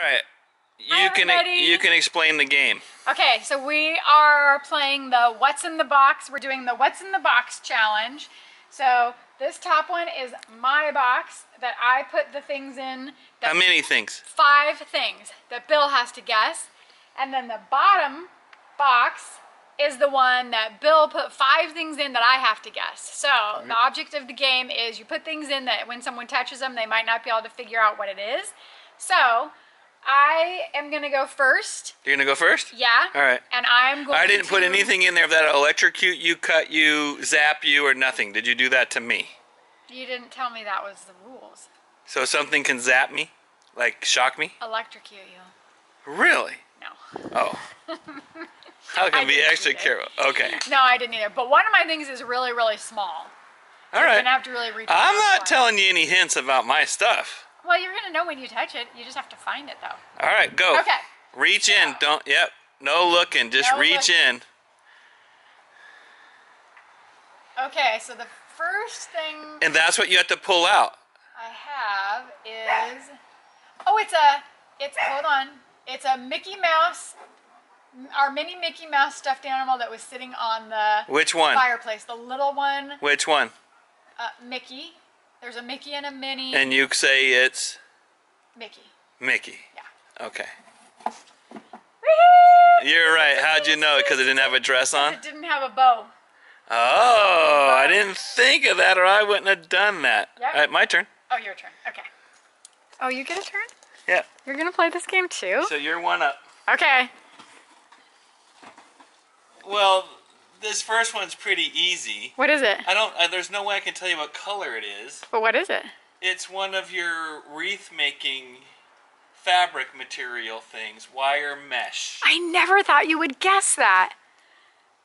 All right. You Hi, can everybody. you can explain the game. Okay, so we are playing the What's in the Box. We're doing the What's in the Box challenge. So this top one is my box that I put the things in. That How many things? Five things that Bill has to guess. And then the bottom box is the one that Bill put five things in that I have to guess. So the object of the game is you put things in that when someone touches them, they might not be able to figure out what it is. So I am gonna go first. You're gonna go first. Yeah. All right. And I'm going. I didn't put anything in there that electrocute you, cut you, zap you, or nothing. Did you do that to me? You didn't tell me that was the rules. So something can zap me, like shock me. Electrocute you. Really? No. Oh. I can be extra careful. Okay. No, I didn't either. But one of my things is really, really small. All You're gonna have to really reach. I'm not telling you any hints about my stuff. Well, you're gonna know when you touch it. You just have to find it though. All right, go. Okay. Reach in. Don't. Yep. No looking. Just No reach looking. in. Okay, so the first thing And that's what you have to pull out. I have is oh, it's a it's hold on, it's a Mickey Mouse, our mini Mickey Mouse stuffed animal that was sitting on the Which one? fireplace. The little one, Which one? uh, Mickey. There's a Mickey and a Minnie. And you say it's Mickey. Mickey. Yeah. Okay. Woohoo! You're right. How'd you know? Because it didn't have a dress on? It didn't have a bow. Oh, I didn't think of that or I wouldn't have done that. Yep. All right, my turn. Oh, your turn. Okay. Oh, you get a turn? Yeah. You're gonna play this game too? So you're one up. Okay. Well, this first one's pretty easy. What is it? I don't. Uh, there's no way I can tell you what color it is. But what is it? It's one of your wreath making fabric material things, wire mesh. I never thought you would guess that.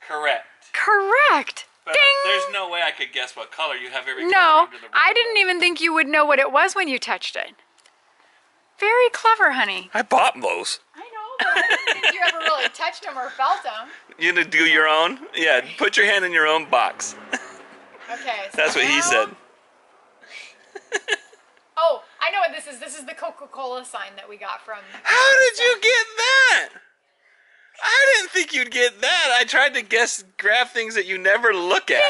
Correct. Correct. But Ding. there's no way I could guess what color you have every color No, under the I didn't even think you would know what it was when you touched it. Very clever, honey. I bought those. I know, but I didn't think you ever really touched them or felt them. You gonna do your own? Yeah, put your hand in your own box. Okay. So That's what he now- said. Oh, I know what this is. This is the Coca-Cola sign that we got from. How did you get that? I didn't think you'd get that. I tried to guess, grab things that you never look at.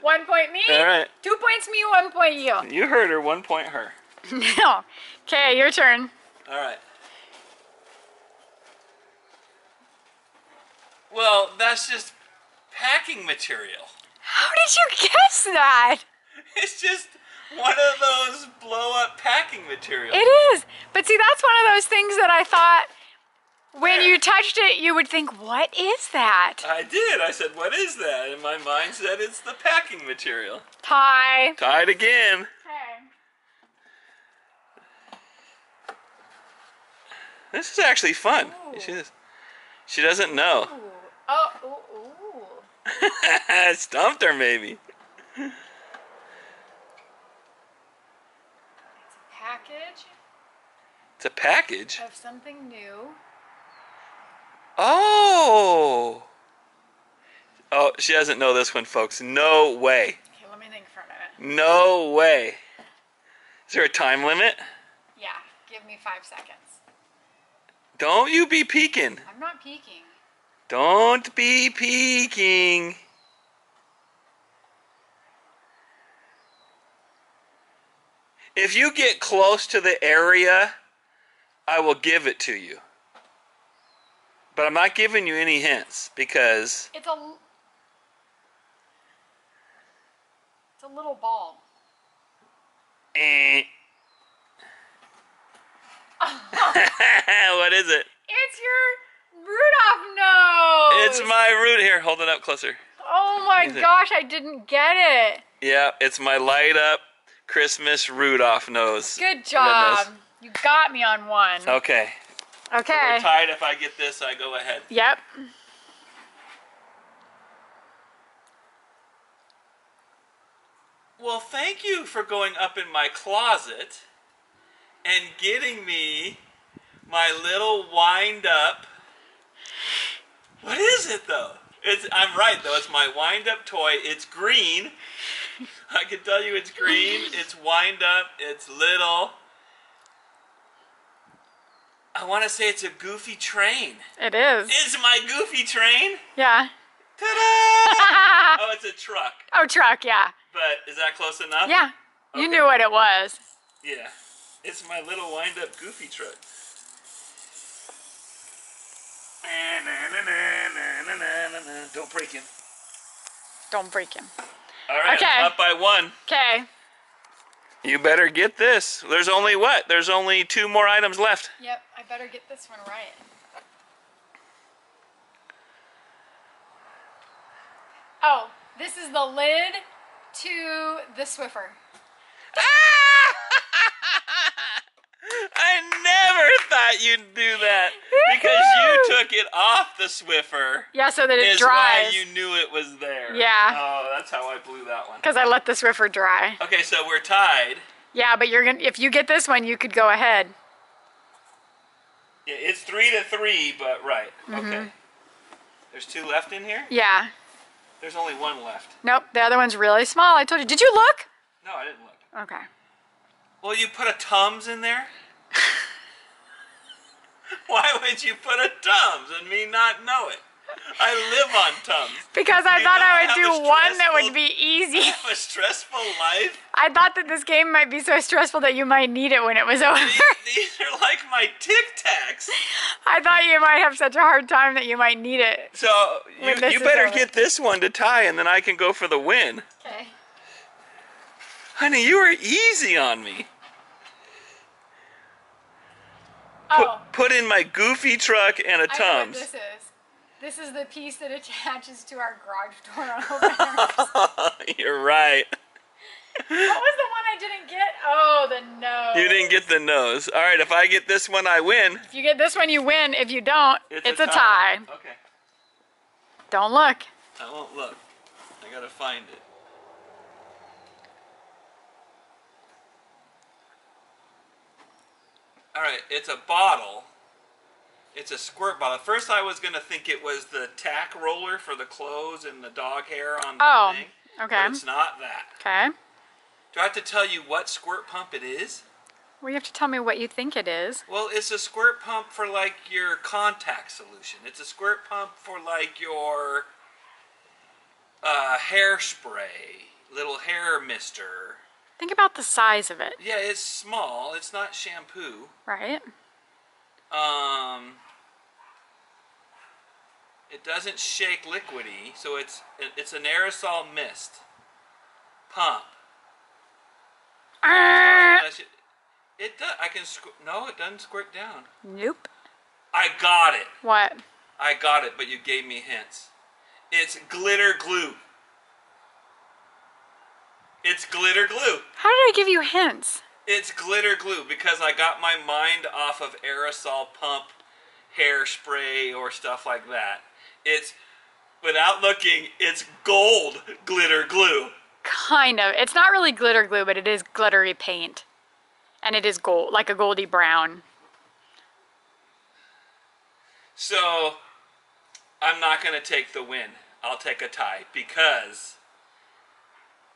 One point me. All right. Two points me. One point you. You heard her. One point her. No. Okay, your turn. All right. Well, that's just packing material. How did you guess that? It's just one of those blow up packing materials. It is. But see, that's one of those things that I thought when you touched it, you would think, what is that? I did. I said, "What is that?" And my mind said, "It's the packing material." Tie. Tied again. Okay. This is actually fun. Ooh. She, she doesn't know. Ooh. Stumped her, maybe. It's a package It's a package. of something new. Oh. Oh, she doesn't know this one, folks. No way. Okay, let me think for a minute. No way. Is there a time limit? Yeah, give me five seconds. Don't you be peeking. I'm not peeking. Don't be peeking. If you get close to the area, I will give it to you. But I'm not giving you any hints because It's a. It's a little ball. eh. what is it? It's your Rudolph nose. It's my root here. Hold it up closer. Oh my gosh, I didn't get it. Yeah, it's my light up Christmas Rudolph nose. Good job. You got me on one. Okay. Okay. We're tied. If I get this, I go ahead. Yep. Well, thank you for going up in my closet and getting me my little wind up. What is it though? It's I'm right though. It's my wind up toy. It's green. I can tell you it's green. It's wind up. It's little. I want to say it's a goofy train. It is. Is my goofy train? Yeah. Ta-da! oh, it's a truck. oh, truck, yeah. But is that close enough? Yeah. You knew what it was. Yeah. It's my little wind up goofy truck. Don't break him. Don't break him. All right, Okay. up by one. Okay. You better get this. There's only what? There's only two more items left. Yep, I better get this one right. Oh, this is the lid to the Swiffer. Ah! I never thought you'd do that because you took it off the Swiffer. Yeah, so that it Is why dries. you knew it was there. Yeah. Oh, that's how I blew that one. Because I let the Swiffer dry. Okay, so we're tied. Yeah, but you're gonna if you get this one, you could go ahead. Yeah, it's three to three, but right. Mm-hmm. Okay. There's two left in here. Yeah. There's only one left. Nope, the other one's really small. I told you. Did you look? No, I didn't look. Okay. Well, you put a Tums in there. Why would you put a Tums and me not know it? I live on Tums. Because I You thought I would do one that would be easy. Have a stressful life. I thought that this game might be so stressful that you might need it when it was over. These, these are like my Tic Tacs. I thought you might have such a hard time that you might need it. So you, you better over. get this one to tie, and then I can go for the win. Okay. Honey, you were easy on me. Put, Oh, put in my goofy truck and a I know what Tums. this is. This is the piece that attaches to our garage door. You're right. what was the one I didn't get? Oh, the nose. You didn't get the nose. All right, if I get this one, I win. If you get this one, you win. If you don't, it's, a, tie. Okay. Don't look. I won't look. I gotta find it. All right, it's a bottle. It's a squirt bottle. First, I was gonna think it was the tack roller for the clothes and the dog hair on the Oh, thing. okay. But it's not that. Okay. Do I have to tell you what squirt pump it is? Well, you have to tell me what you think it is. Well, it's a squirt pump for like your contact solution. It's a squirt pump for like your uh, hairspray, little hair mister. Think about the size of it, Yeah, it's small. It's not shampoo. right? Um, it doesn't shake liquidy, so it's it's an aerosol mist pump. That's it. It does. I can no, it doesn't squirt down. nope. I got it. What? I got it, but you gave me hints. It's glitter glue. It's glitter glue. How did I give you hints? It's glitter glue because I got my mind off of aerosol pump hairspray or stuff like that. It's without looking, it's gold glitter glue. Kind of. It's not really glitter glue, but it is glittery paint. And it is gold, like a goldy brown. So I'm not going to take the win. I'll take a tie because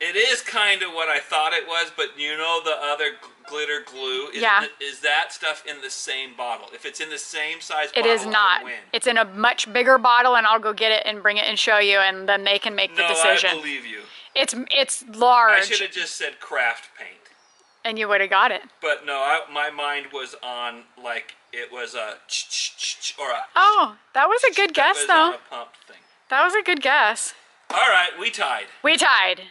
it is kind of what I thought it was, but you know the other glitter glue is, Yeah. is that stuff in the same bottle? If it's in the same size It bottle, is not. Win. It's in a much bigger bottle, and I'll go get it and bring it and show you, and then they can make the no, decision. I believe you. It's it's large. I should have just said craft paint. and you would have got it. But no, I, my mind was on like it was a ch- ch- ch- ch- or a Oh, that was a good guess, though. on a pump thing. That was a good guess. All right, we tied. We tied.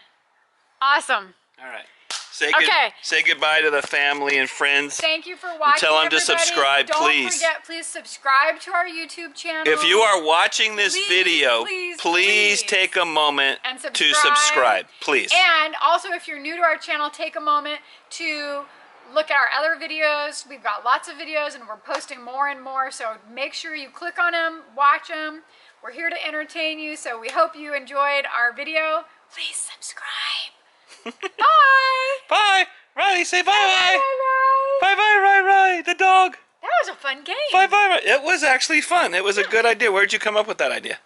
Awesome. All right. Say good, Okay. Say goodbye to the family and friends. Thank you for watching. tell 'em to everybody. subscribe, Don't please. forget, please subscribe to our YouTube channel. If you are watching this Please, video, please, please, please. take a moment And to subscribe. subscribe, please. And also, if you're new to our channel, take a moment to look at our other videos. We've got lots of videos and we're posting more and more. So make sure you click on them, watch them. We're here to entertain you. So we hope you enjoyed our video. Please subscribe. Bye. bye. Riley, say bye bye. Bye. Bye bye, Riley, Riley, the dog. That was a fun game. Bye bye. It was actually fun. It was a good idea. Where'd you come up with that idea?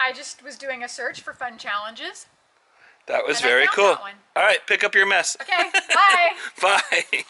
I just was doing a search for fun challenges. That was very cool. All right, pick up your mess. Okay, bye. Bye.